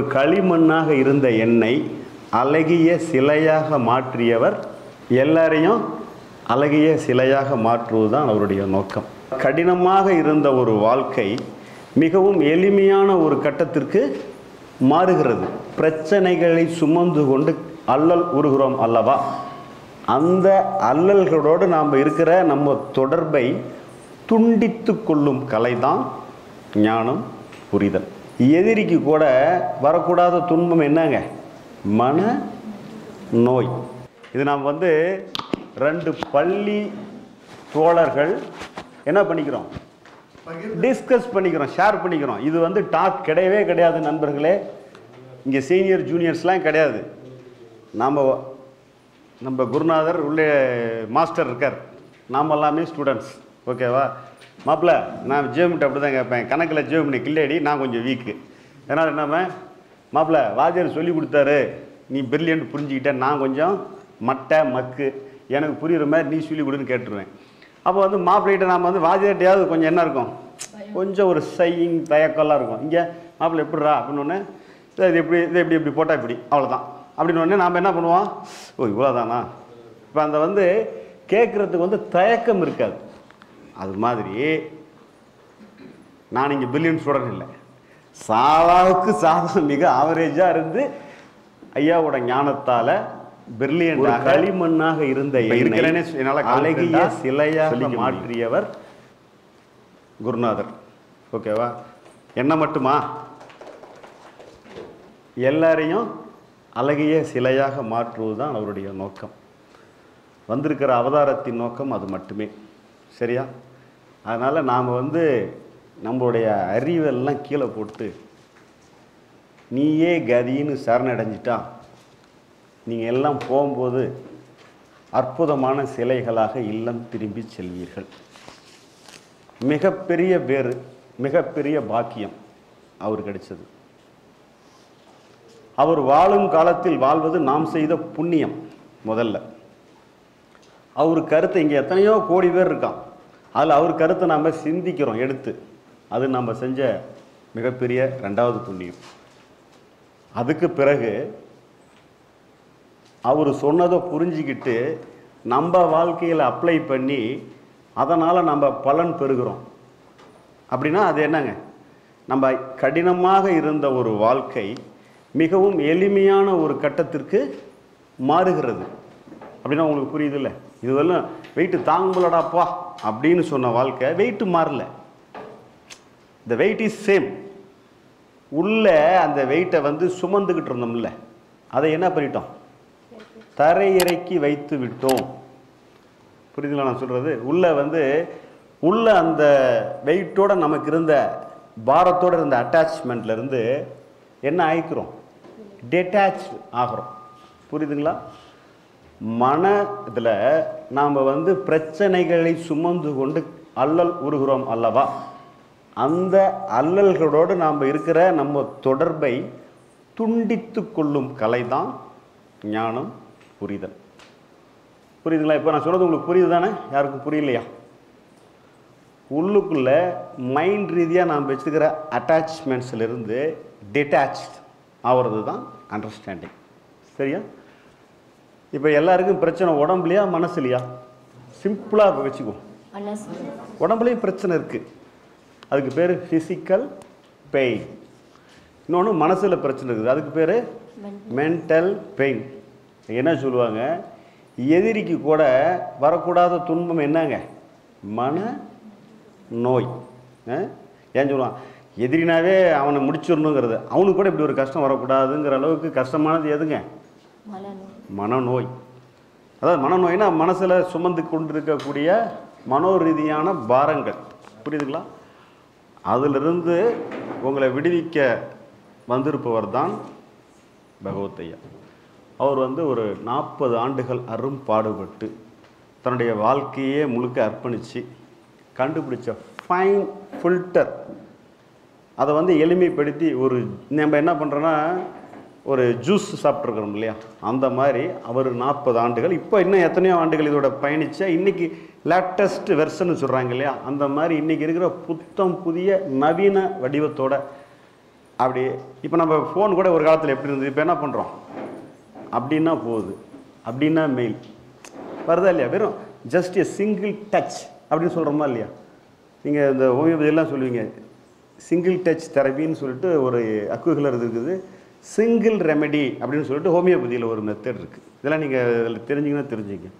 ஒரு களிமண்ணாக இருந்த என்னை அழகிய சிலையாக மாற்றியவர் எல்லாரையும் அழகிய சிலையாக மாற்றுவது தான் அவருடைய நோக்கம். கடினமாக இருந்த ஒரு வாழ்க்கை மிகவும் எளிமையான ஒரு கட்டத்திற்கு மாறுகிறது. பிரச்சனைகளை சுமந்து கொண்டு அல்லல் உருகிறோம் அல்லவா? அந்த அல்லல்களோடு நாம் இருக்கிற நம்ம தொடர்பை துண்டித்து கொள்ளும் கலைதான் ஞானம் புரிதல். எதிரிக்கு கூட வரக்கூடாத துன்பம் என்னங்க? மன நோய். இது நாம் வந்து ரெண்டு பள்ளி தோழர்கள் என்ன பண்ணிக்கிறோம்? டிஸ்கஸ் பண்ணிக்கிறோம் ஷேர் பண்ணிக்கிறோம். இது வந்து டாக் கிடையவே கிடையாது நண்பர்களே. இங்கே சீனியர் ஜூனியர்ஸ்லாம் கிடையாது. நாம் நம்ம குருநாதர் உள்ளே மாஸ்டர் இருக்கார். நாம் எல்லாமே ஸ்டூடெண்ட்ஸ் ஓகேவா மாப்பிள்ள நான் ஜியோமெட்ரி அப்படி தான் கேட்பேன். கணக்கில் ஜியோமெட்ரி கில்லடி நான் கொஞ்சம் வீக்கு அதனால் என்னமே மாப்பிள்ள வாத்தியார் சொல்லி கொடுத்தாரு. நீ பிரில்லியன்ட் புரிஞ்சுக்கிட்ட நான் கொஞ்சம் மட்டை மக்கு. எனக்கு புரியுற மாதிரி நீ சொல்லி கொடுன்னு கேட்டுருவேன். அப்போ வந்து மாப்பிள்ளைகிட்ட நாம் வந்து வாத்தியார்ட்டையாவது கொஞ்சம் என்ன இருக்கும்? கொஞ்சம் ஒரு சையிங் தயக்கம்லாம் இருக்கும். இங்கே மாப்பிள்ளை எப்படிரா அப்படின்னு ஒன்று இது எப்படி இது எப்படி இப்படி போட்டால் இப்படி? அவ்வளோதான் அப்படின்னு உடனே நாம் என்ன பண்ணுவோம்? ஓ இவ்வளோதானா இப்போ அந்த வந்து கேட்குறதுக்கு வந்து தயக்கம் இருக்காது. அது மாதிரி நான் இங்கே பில்லியன் ஸ்டூடெண்ட் இல்லை. சாதாவுக்கு சாதா மிக ஆவரேஜாக இருந்து ஐயாவோட ஞானத்தால் பிரில்லியன் களிமண்ணாக இருந்த இருக்கிறேனே என்னால அழகிய சிலையாக. மாற்றியவர் குருநாதர். ஓகேவா? என்ன மட்டுமா? எல்லாரையும் அழகிய சிலையாக மாற்றுவது தான் அவருடைய நோக்கம். வந்திருக்கிற அவதாரத்தின் நோக்கம் அது மட்டுமே. சரியா? அதனால் நாம் வந்து நம்மளுடைய அறிவெல்லாம் கீழே போட்டு நீயே கதின்னு சரணடைஞ்சிட்டா நீங்கள் எல்லாம் போகும்போது அற்புதமான சிலைகளாக இல்லம் திரும்பி செல்வீர்கள். மிகப்பெரிய வேறு மிகப்பெரிய பாக்கியம் அவர் கிடைச்சது. அவர் வாழும் காலத்தில் வாழ்வது நாம் செய்த புண்ணியம் முதல்ல. அவர் கருத்தை இங்கே எத்தனையோ கோடி பேர் இருக்கான். அதில் அவர் கருத்தை நாம் சிந்திக்கிறோம் எடுத்து. அது நம்ம செஞ்ச மிகப்பெரிய ரெண்டாவது புண்ணியம். அதுக்கு பிறகு அவர் சொன்னதை புரிஞ்சிக்கிட்டு நம்ம வாழ்க்கையில் அப்ளை பண்ணி அதனால் நம்ம பலன் பெறுகிறோம். அப்படின்னா அது என்னங்க? நம்ம கடினமாக இருந்த ஒரு வாழ்க்கை மிகவும் எளிமையான ஒரு கட்டத்திற்கு மாறுகிறது. அப்படின்னா உங்களுக்கு புரியுது இல்லை இதுவெல்லாம் வெயிட்டு தாங்கும்பலடாப்பா அப்படின்னு சொன்ன வாழ்க்கை வெயிட்டு மாறல. இந்த வெயிட் இஸ் சேம் உள்ள அந்த வெயிட்டை வந்து சுமந்துக்கிட்டு இருந்தோம்ல அதை என்ன பண்ணிட்டோம்? தரையிறக்கி வைத்து விட்டோம். புரியுதுங்களா நான் சொல்கிறது உள்ளே வந்து உள்ள அந்த வெயிட்டோட நமக்கு இருந்த பாரத்தோட இருந்த அட்டாச்மெண்ட்லேருந்து என்ன ஆயிக்கிறோம்? டெட்டாச் ஆகிறோம். புரியுதுங்களா? மன இதில் நாம் வந்து பிரச்சனைகளை சுமந்து கொண்டு அல்லல் உருகிறோம் அல்லவா? அந்த அல்லல்களோடு நாம் இருக்கிற நம்ம தொடர்பை துண்டித்து கொள்ளும் கலை தான் ஞானம் புரிதல். புரியுதுங்களா? இப்போ நான் சொல்கிறது உங்களுக்கு புரியுது தானே? யாருக்கும் புரியலையா? உள்ளுக்குள்ள மைண்ட் ரீதியாக நாம் வச்சுருக்கிற அட்டாச்மெண்ட்ஸ்லேருந்து டிட்டாச் ஆகிறது தான் அண்டர்ஸ்டாண்டிங் சரியா? இப்போ எல்லாருக்கும் பிரச்சனை உடம்புலையா மனசுலையா? சிம்பிளாக வச்சுக்கோ. மனசு உடம்புலையும் பிரச்சனை இருக்குது அதுக்கு பேர் ஃபிசிக்கல் பெயின் இன்னொன்று மனசில் பிரச்சனை இருக்குது. அதுக்கு பேர் மென்டல் பெயின் என்ன சொல்லுவாங்க? எதிரிக்கு கூட வரக்கூடாத துன்பம் என்னங்க? மன நோய்? ஏன் சொல்லுவான்? எதிரினாவே அவனை முடிச்சிடணுங்கிறது. அவனுக்கு கூட இப்படி ஒரு கஷ்டம் வரக்கூடாதுங்கிற அளவுக்கு கஷ்டமானது எதுங்க? மனநோய். அதாவது மனநோய்னா மனசில் சுமந்து கொண்டிருக்கக்கூடிய மனோரீதியான பாரங்கள். புரியுதுங்களா? அதிலிருந்து உங்களை விடுவிக்க வந்திருப்பவர் தான் பகவத்தையா. அவர் வந்து ஒரு நாற்பது ஆண்டுகள் அரும் பாடுபட்டு தன்னுடைய வாழ்க்கையே முழுக்க அர்ப்பணித்து கண்டுபிடிச்ச ஃபைன் ஃபில்டர் அதை வந்து எளிமைப்படுத்தி ஒரு நம்ம என்ன பண்ணுறோன்னா ஒரு ஜூஸ் சாப்பிட்ருக்குறோம் இல்லையா? அந்த மாதிரி அவர் நாற்பது ஆண்டுகள் இப்போ இன்னும் எத்தனையோ ஆண்டுகள் இதோட பயணித்த இன்றைக்கி லேட்டஸ்ட் வெர்ஷன் சொல்கிறாங்க இல்லையா? அந்த மாதிரி இன்றைக்கி இருக்கிற புத்தம் புதிய நவீன வடிவத்தோட அப்படி இப்போ நம்ம ஃபோன் கூட ஒரு காலத்தில் எப்படி இருந்தது? இப்போ என்ன பண்ணுறோம் அப்படின்னா போகுது. அப்படின்னா மெயில் வருதா இல்லையா? வெறும் ஜஸ்ட் எ சிங்கிள் டச் அப்படின்னு சொல்கிறோமா இல்லையா? நீங்கள் இந்த ஹோமியோபதியெல்லாம் சொல்லுவீங்க. சிங்கிள் டச் தெரப்பின்னு சொல்லிட்டு ஒரு அக்குகுலர் இருக்குது. சிங்கிள் ரெமெடி அப்படின்னு சொல்லிட்டு ஹோமியோபதியில் ஒரு மெத்தட் இருக்குது இதெல்லாம் நீங்கள் தெரிஞ்சிங்கன்னா தெரிஞ்சுங்க